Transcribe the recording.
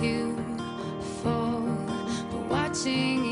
to fall, but watching.